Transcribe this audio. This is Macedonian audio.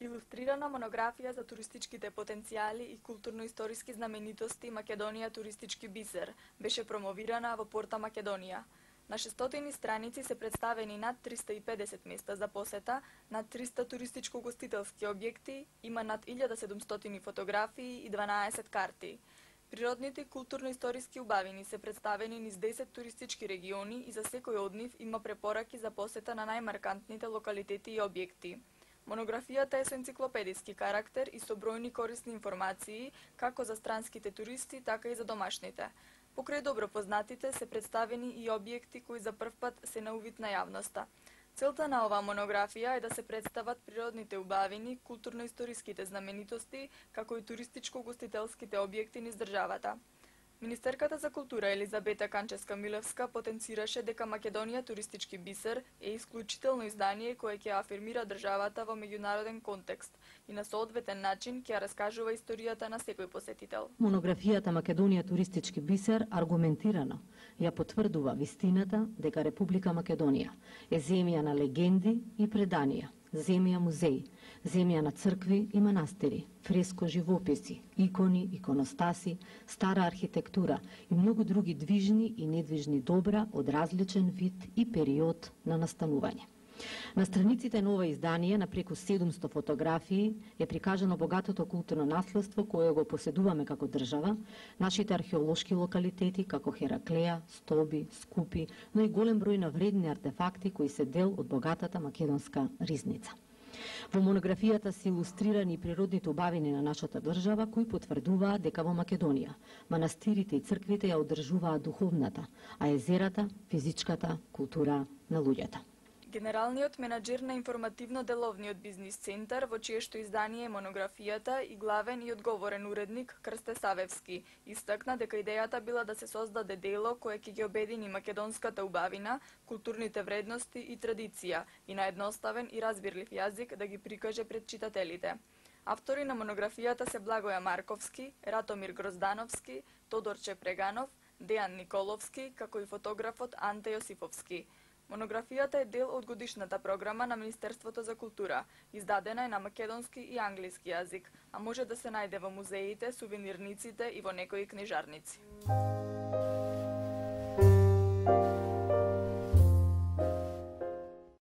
Илустрирана монографија за туристичките потенцијали и културно-историски знаменитости Македонија туристички бисер беше промовирана во Порта Македонија. На 600 страници се представени над 350 места за посета, над 300 туристичко-гостителски објекти, има над 1700 фотографии и 12 карти. Природните културно-историски убавини се представени низ 10 туристички региони и за секој од нив има препораки за посета на најмаркантните локалитети и објекти. Монографијата е со енциклопедиски карактер и со бројни корисни информации, како за странските туристи, така и за домашните. Покрај добро познатите се представени и објекти кои за првпат се на увид на јавноста. Целта на оваа монографија е да се представат природните убавини, културно-историските знаменитости, како и туристичко-гостителските објекти низ државата. Министерката за култура Елизабета Канческа Милевска потенцираше дека Македонија туристички бисер е исклучително издание кое ќе афирмира државата во меѓународен контекст и на соодветен начин ќе раскажува историјата на секој посетител. Монографијата Македонија туристички бисер аргументирано ја потврдува вистината дека Република Македонија е земја на легенди и преданија, земја музеи, земја на цркви и манастири, фреско живописи, икони, иконостаси, стара архитектура и многу други движни и недвижни добра од различен вид и период на настанување. На страниците на ова издание, на преку 700 фотографии, е прикажано богатото културно наследство кое го поседуваме како држава, нашите археолошки локалитети како Хераклеја, Стоби, Скупи, но и голем број на вредни артефакти кои се дел од богатата македонска ризница. Во монографијата се илустрирани природните убавини на нашата држава кои потврдуваат дека во Македонија манастирите и црквите ја одржуваат духовната, а езерата физичката култура на луѓето. Генералниот менаџер на информативно-деловниот бизнис центар, во чие што издание е монографијата и главен и одговорен уредник Крсте Савевски, истакна дека идејата била да се создаде дело кое ќе ги обедини македонската убавина, културните вредности и традиција и на едноставен и разбирлив јазик да ги прикаже пред читателите. Автори на монографијата се Благоја Марковски, Ратомир Гроздановски, Тодор Чепреганов, Дејан Николовски, како и фотографот Анте Јосифовски – Монографијата е дел од годишната програма на Министерството за култура. Издадена е на македонски и англиски јазик, а може да се најде во музеите, сувенирниците и во некои книжарници.